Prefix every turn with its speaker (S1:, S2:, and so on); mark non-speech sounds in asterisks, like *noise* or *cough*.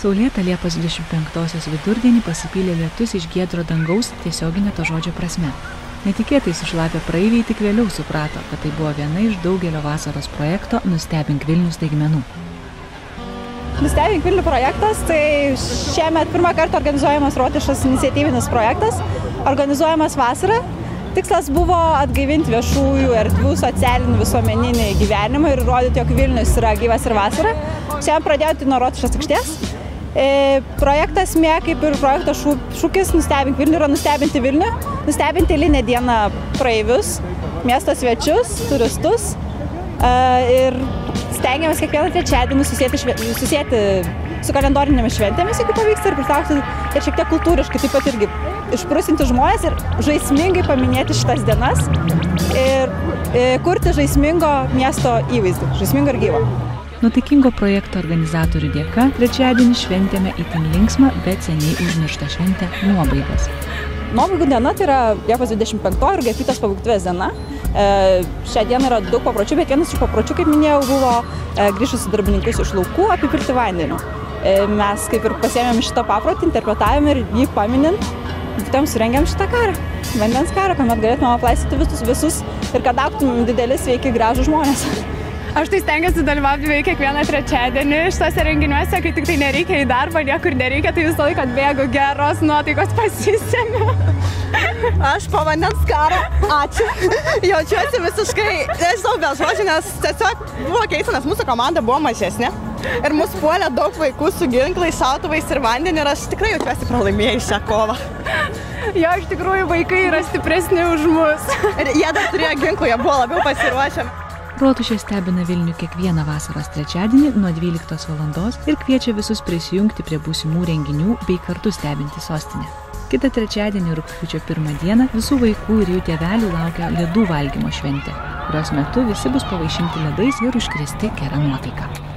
S1: Saulėta Liepos 25-osios vidurdienį pasipylė lietus iš giedro dangaus tiesioginė to žodžio prasme. Netikėtai sušlapę praeiviai tik vėliau suprato, kad tai buvo viena iš daugelio vasaros projekto Nustebink Vilnius taigmenų.
S2: Nustebink Vilnių projektas, tai šiemet pirmą kartą organizuojamas rotišas iniciatyvinis projektas, organizuojamas vasarą. Tikslas buvo atgaivinti viešųjų erdvių socialinį visuomeninį gyvenimą ir rodyti, jog Vilnius yra gyvas ir vasara. Šiandien pradėjau nuo rotišas aikštės. E, projektas mė, kaip ir projekto šūkis Nustebink Vilnių, yra nustebinti Vilnių, nustebinti eilinę dieną praeivius, miesto svečius, turistus. E, ir stengiamės kiekvieną trečiadienį susijęti, susijęti su kalendorinėmis šventėmis, jeigu pavyksta, ir pritraukti ir šiek tiek kultūriškai taip pat irgi išprusinti žmonės ir žaismingai paminėti šitas dienas ir kurti žaismingo miesto įvaizdį, žaismingo ir gyvo.
S1: Nutikingo projekto organizatorių dėka trečiadienį šventėme itin linksmą, bet seniai užmirštą šventę nuobaigas.
S2: Nuobaigų diena tai yra Liepos 25 ir Gepytos pabūktuvės diena. E, šią dieną yra daug papročių, bet vienas iš papročių, kaip minėjau, buvo e, grįžus darbininkus iš laukų apipilti vandeniu. E, mes kaip ir pasėmėm šitą paprotį, interpretavome ir jį paminint, būtent surengėm šitą karą. Vandens karą, kuomet galėtume aplaistyti visus visus ir kad auktum dideli, sveiki, gražų žmonės. *laughs*
S3: Aš tai stengiuosi dalyvauti beveik kiekvieną trečiadienį šitose renginiuose, kai tik tai nereikia į darbą, niekur nereikia, tai visą laiką atbėgu geros nuotaikos pasisėmiu.
S4: Aš po vandens karo, ačiū. Jaučiuosi visiškai, nežinau, be žodžių, nes tiesiog buvo keista, nes mūsų komanda buvo mažesnė. Ir mūsų puolė daug vaikų su ginklais, šautuvais ir vandeniu ir aš tikrai jaučiuosi pralaimėjus šią kovą.
S3: Jo, iš tikrųjų vaikai yra stipresni už mus.
S4: Ir jie dar turėjo ginklų, jie buvo labiau pasiruošę.
S1: Rotušė stebina Vilnių kiekvieną vasaros trečiadienį nuo 12 val. ir kviečia visus prisijungti prie būsimų renginių bei kartu stebinti sostinę. Kita trečiadienį rūpiučio pirmą dieną visų vaikų ir jų tėvelių laukia ledų valgymo šventė, kurios metu visi bus pavaišinti ledais ir užkrėsti gerą nuotaiką.